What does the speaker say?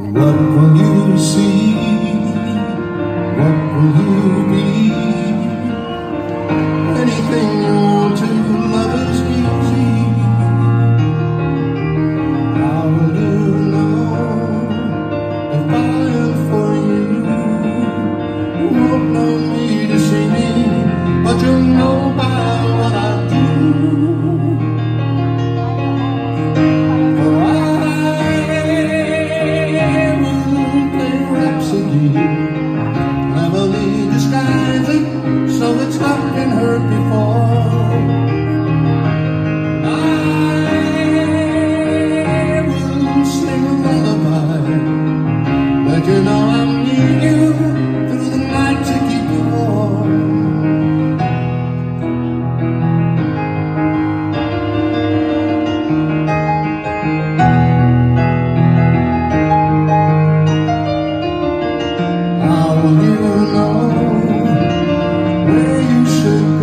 What will you see? What will you you'll know I'll let you know near you